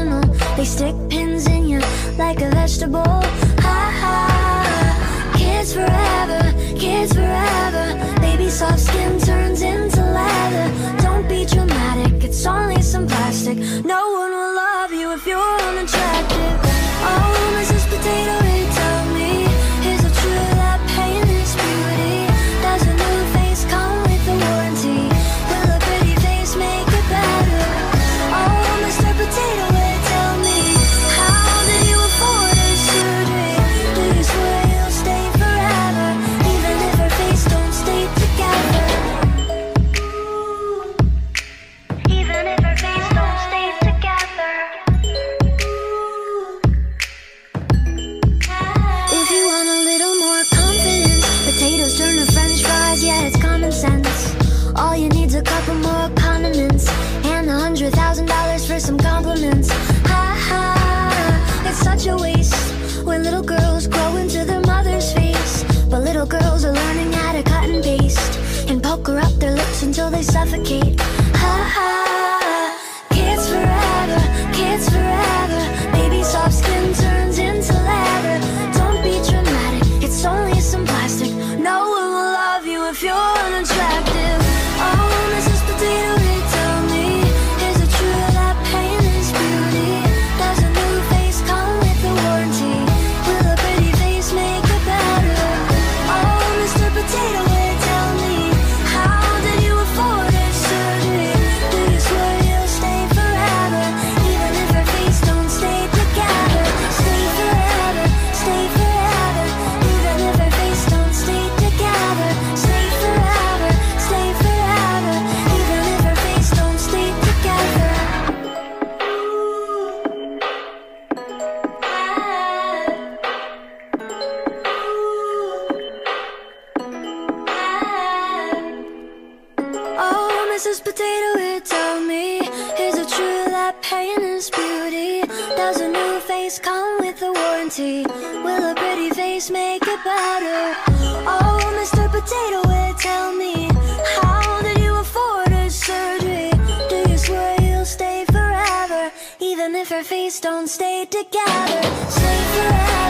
emotional They stick pins in you like a vegetable. poker up their lips until they suffocate. Ha ha. Mrs. Potato Head told me Is it true that pain is beauty? Does a new face come with a warranty? Will a pretty face make it better? Oh, Mr. Potato Head, tell me How did you afford her surgery? Do you swear you'll stay forever? Even if her face don't stay together Stay forever